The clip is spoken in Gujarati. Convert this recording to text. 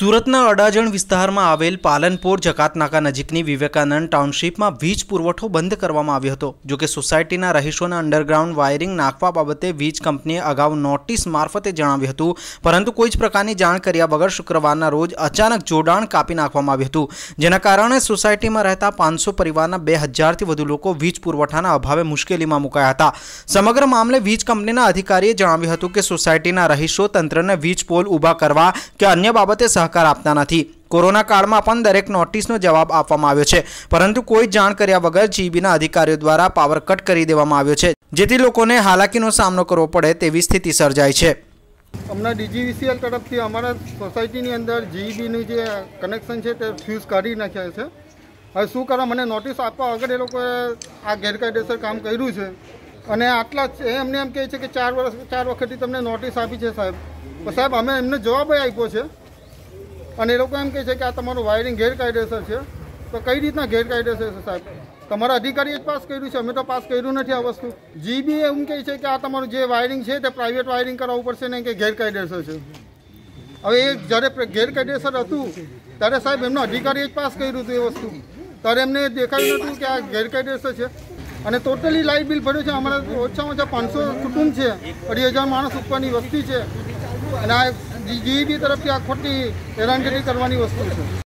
સુરતના અડાજણ વિસ્તારમાં આવેલ પાલનપોર જકાતનાકા નજીકની વિવેકાનંદ ટાઉનશીપમાં વીજ પુરવઠો બંધ કરવામાં આવ્યો હતો. જોકે સોસાયટીના રહીશોના અંડરગ્રાઉન્ડ વાયરિંગ નાખવા બાબતે વીજ કંપનીએ અગાઉ નોટિસ મારફતે જણાવ્યું હતું. પરંતુ કોઈ જ પ્રકારની જાણ કર્યા વગર શુક્રવારના રોજ અચાનક જોડાણ કાપી નાખવામાં આવ્યું હતું. જેના કારણે સોસાયટીમાં રહેતા પાંચસો પરિવારના બે હજારથી વધુ લોકો વીજ પુરવઠાના અભાવે મુશ્કેલીમાં મુકાયા હતા. સમગ્ર મામલે વીજ કંપનીના અધિકારીએ જણાવ્યું હતું કે સોસાયટીના રહીશો તંત્રને વીજ પોલ ઊભા કરવા કે અન્ય બાબતે સહકાર આપતા નથી. કોરોના કાળમાં પણ દરેક નોટિસનો જવાબ આપવામાં આવ્યો છે. પરંતુ કોઈ જાણ કર્યા વગર જીબીના અધિકારીઓ દ્વારા પાવર કટ કરી દેવામાં આવ્યો છે. જેથી લોકોને હાલાકીનો સામનો કરવો પડે તેવી સ્થિતિ સર્જાય છે. હમણાં ડીજીવીસીએલ તરફથી અમારા સોસાયટીની અંદર જીઈબીનું જે કનેક્શન છે તે ફ્યુઝ કાઢી નાખ્યા છે. હવે શું કરવા? મને નોટિસ આપવા વગર એ લોકોએ આ ગેરકાયદેસર કામ કર્યું છે. અને આટલા એ એમને એમ કહે છે કે ચાર વર્ષ, ચાર વખતથી તમને નોટિસ આપી છે સાહેબ. સાહેબ, અમે એમને જવાબ આપ્યો છે અને એ લોકો એમ કહે છે કે આ તમારું વાયરિંગ ગેરકાયદેસર છે. તો કઈ રીતના ગેરકાયદેસર છે સાહેબ? તમારા અધિકારીએ જ પાસ કર્યું છે. અમે તો પાસ કર્યું નથી આ વસ્તુ. જીબી એમ કહે છે કે આ તમારું જે વાયરિંગ છે તે પ્રાઇવેટ વાયરિંગ કરાવવું પડશે ને કે ગેરકાયદેસર છે. હવે એ જ્યારે ગેરકાયદેસર હતું, ત્યારે સાહેબ એમનો અધિકારીએ જ પાસ કર્યું હતું એ વસ્તુ. ત્યારે એમને દેખાયું હતું કે આ ગેરકાયદેસર છે. અને ટોટલી લાઇટ બિલ ભર્યું છે. અમારા ઓછામાં ઓછા પાંચસો કુટુંબ છે. અઢી હજાર માણસ ઉપરની વસ્તી છે. અને આ જીઈબી તરફથી આ ખોટી હેરાનગતિ કરવાની વસ્તુ છે.